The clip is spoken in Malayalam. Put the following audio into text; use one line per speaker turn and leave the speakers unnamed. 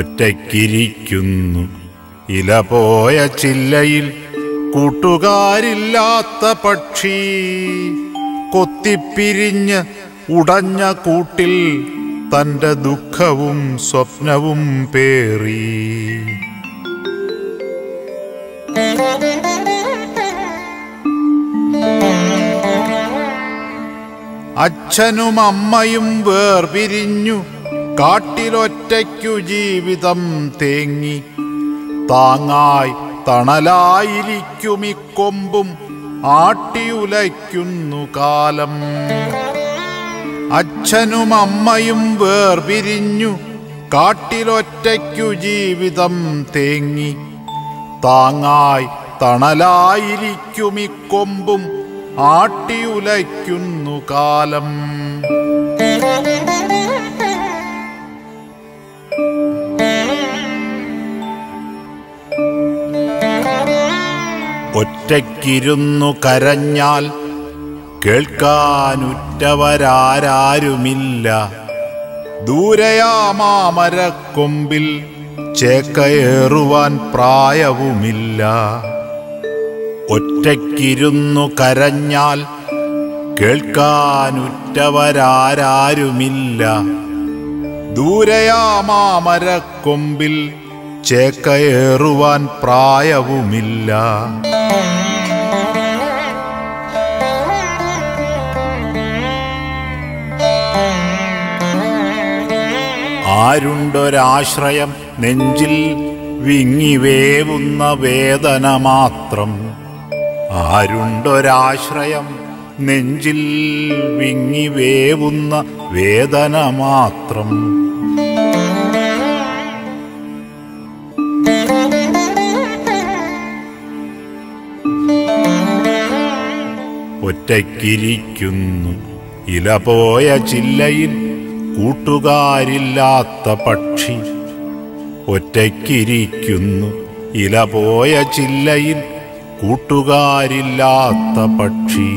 ഒറ്റയ്ക്കിരിക്കുന്നു. ഇല പോയ ചില്ലയിൽ കൂട്ടുകാരില്ലാത്ത പക്ഷി. കൊത്തിപ്പിരിഞ്ഞ് ഉടഞ്ഞ കൂട്ടിൽ തന്റെ ദുഃഖവും സ്വപ്നവും പേറി. അച്ഛനും അമ്മയും വേർപിരിഞ്ഞു. കാട്ടിലൊറ്റയ്ക്കു ജീവിതം തേങ്ങി താങ്ങായി തണലായിരിക്കുമിക്കൊമ്പും ആട്ടിയുലയ്ക്കുന്നു കാലം. അച്ഛനും അമ്മയും വേർപിരിഞ്ഞു കാട്ടിലൊറ്റയ്ക്കു ജീവിതം തേങ്ങി താങ്ങായി തണലായിരിക്കുമിക്കൊമ്പും ആട്ടിയുലയ്ക്കുന്നു കാലം. ഒറ്റയ്ക്കിരുന്നു കരഞ്ഞാൽ കേൾക്കാനുറ്റവരാരാരുമില്ല. ദൂരയാമാമരക്കൊമ്പിൽ ചേക്കയേറുവാൻ പ്രായവുമില്ല. ഒറ്റയ്ക്കിരുന്നു കരഞ്ഞാൽ കേൾക്കാനുറ്റവരാരാരുമില്ല. ദൂരയാമാമരക്കൊമ്പിൽ ചേക്കയേറുവാൻ പ്രായവുമില്ല. ആരുണ്ടൊരാശ്രയം നെഞ്ചിൽ വിങ്ങിവേവുന്ന വേദന മാത്രം. ആരുണ്ടൊരാശ്രയം നെഞ്ചിൽ വിങ്ങിവേവുന്ന വേദന മാത്രം. ഒറ്റയ്ക്കിരിക്കുന്നു. ഇല പോയ ചില്ലയിൽ കൂട്ടുകാരില്ലാത്ത പക്ഷി. ഒറ്റയ്ക്കിരിക്കുന്നു. ഇല പോയ ചില്ലയിൽ കൂട്ടുകാരില്ലാത്ത പക്ഷി.